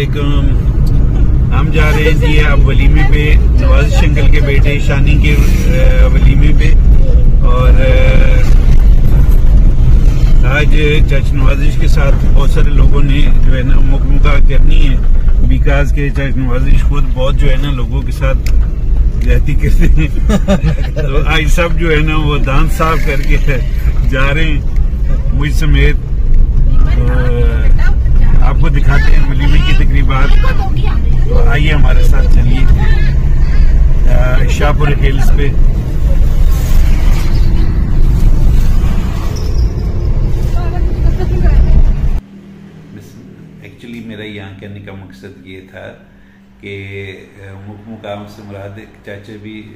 علیکم۔ ہم جا رہے ہیں جی اب ولیمے پہ، نواز شنکل کے بیٹے، شانی کے ولیمے پہ۔ اور آج چچ نوازش کے ساتھ بہت سارے لوگوں نے جو ہے نا مکمکا کرنی ہے۔ بیکاز کے چچ نوازش خود بہت جو ہے نا لوگوں کے ساتھ جاتی کرتے ہیں۔ تو آج سب جو ہے نا وہ دانت صاف کر کے جا رہے ہیں۔ مجھ سمیت آپ کو دکھاتے ہیں ولیمے کی تقریبات۔ تو آئیے ہمارے ساتھ چلیے۔ شاہپور ہلز پہ۔ ایکچولی میرا یہاں کہنے کا مقصد یہ تھا کہ مقام سے مراد چاچا بھی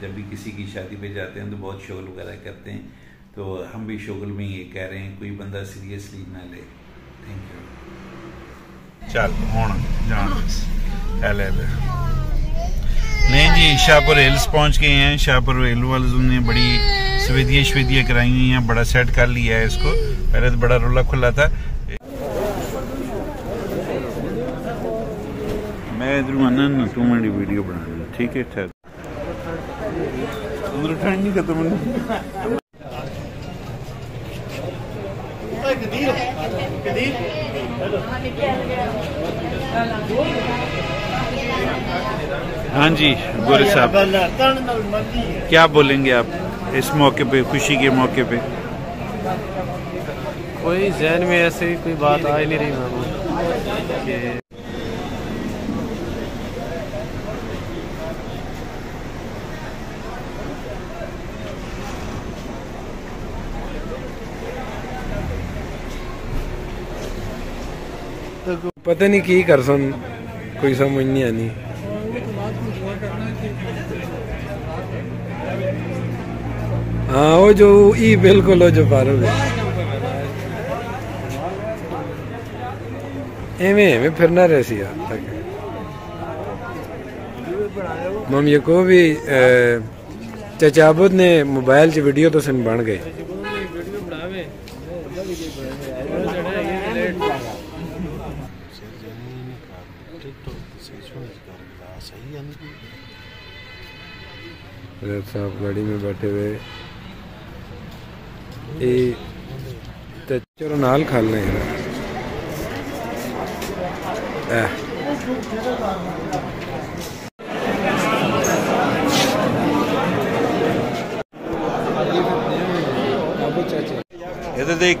جب بھی کسی کی شادی پہ جاتے ہیں تو بہت شغل وغیرہ کرتے ہیں۔ تو ہم بھی شغل میں یہ کہہ رہے ہیں، کوئی بندہ سیریسلی نہ لے۔ تھینک یو چل ہوں جان نہیں جی شاہپور ہلز پہنچ گئے ہیں شاہپور ہل والوں نے بڑی سویدیاں شویدیاں کرائی ہوئی ہیں بڑا سیٹ کر لیا ہے اس کو پہلے تو بڑا رولا کھلا تھا میں ادھر آنا نا تو منڈی ویڈیو بنا ٹھیک ہے ٹھہر ادھر ٹھنڈ نہیں ختم ہوئی ہاں جی گورے صاحب۔ کیا بولیں گے آپ اس موقع پہ، خوشی کے موقع پہ؟ کوئی ذہن میں ایسی کوئی بات آ ہی نہیں رہی محمود کہ پتہ نہیں کی کر سن، کوئی سمجھ نہیں آنی۔ ہاں وہ جو ای بالکل، وہ جو فاروق ایویں ایویں پھرنا رہ سی تک مم، یہ بھی چچابت نے موبائل چ ویڈیو تو سن بن گئے۔ ریب صاحب گاڑی میں بیٹھے ہوئے۔ چلو نال کھا لیں۔ دیکھ۔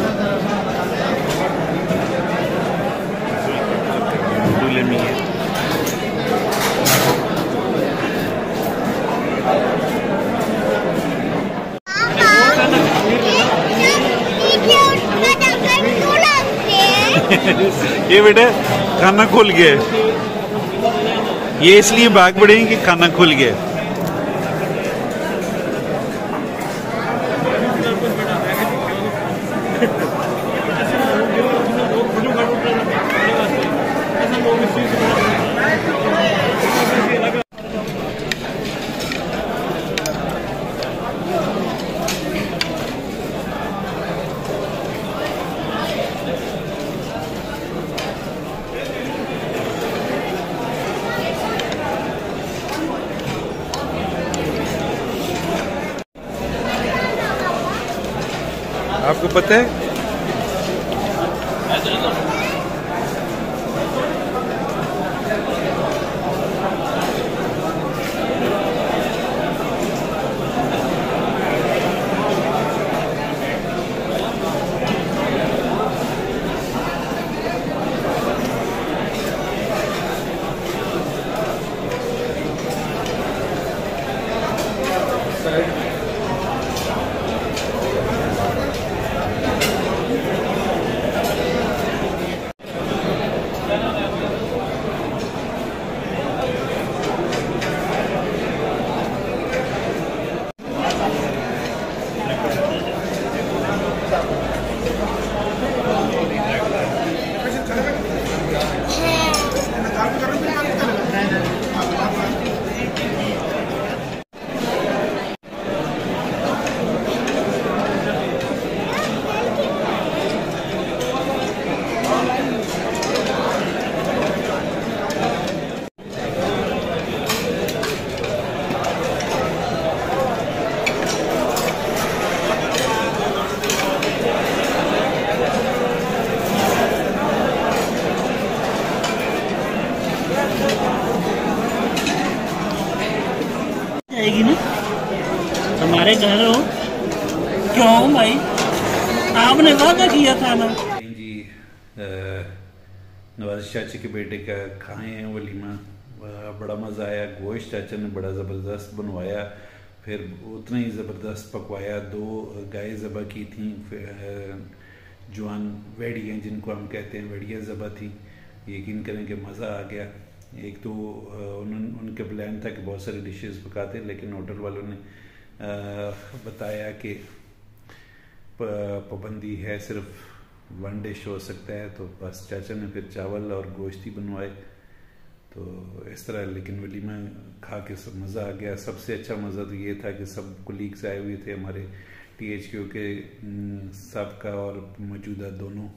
یہ بیٹا کھانا کھول گیا یہ اس لیے باغ بڑے کہ کھانا کھول گیا آپ کو پتہ ہے؟ آپ نے وعدہ کیا تھا نا؟ جی نواز چاچے جی کے بیٹے کا کھائے ہیں ولیمہ بڑا مزہ آیا، گوشت چاچا نے بڑا زبردست بنوایا، پھر اتنا ہی زبردست پکوایا، دو گائے ذبح کی تھیں جوان ویڑیاں جن کو ہم کہتے ہیں ویڑیاں ذبح تھیں یقین کریں کہ مزہ آ گیا۔ ایک تو انہوں ان کے پلان تھا کہ بہت ساری ڈشز پکاتے، لیکن ہوٹل والوں نے بتایا کہ پابندی ہے، صرف ون ڈش ہو سکتا ہے، تو بس چاچا نے پھر چاول اور گوشت ہی بنوائے۔ تو اس طرح، لیکن ولیمہ کھا کے سب مزہ آ گیا۔ سب سے اچھا مزہ تو یہ تھا کہ سب کولیگز آئے ہوئے تھے ہمارے ٹی ایچ کیو کے سابقہ اور موجودہ دونوں۔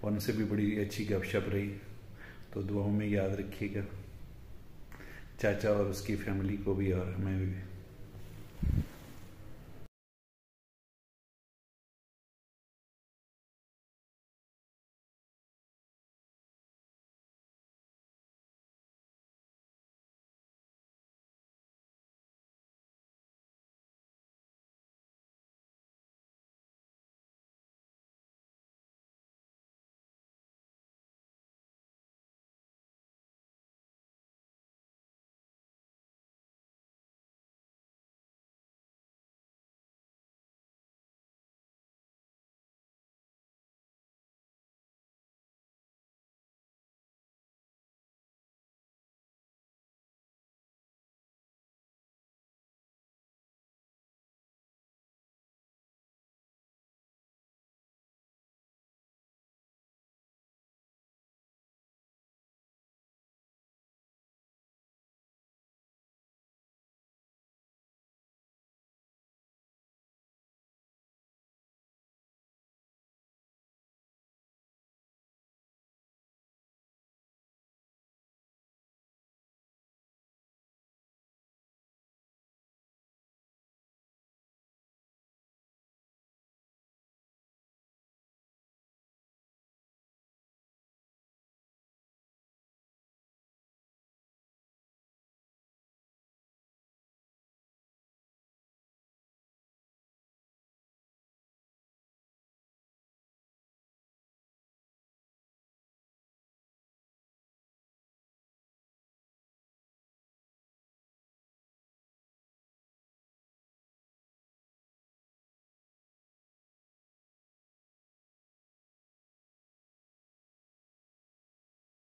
اور ان سے بھی بڑی اچھی گپ شپ رہی۔ تو دعاؤں میں یاد رکھیے گا۔ چاچا اور اس کی فیملی کو بھی اور ہمیں بھی۔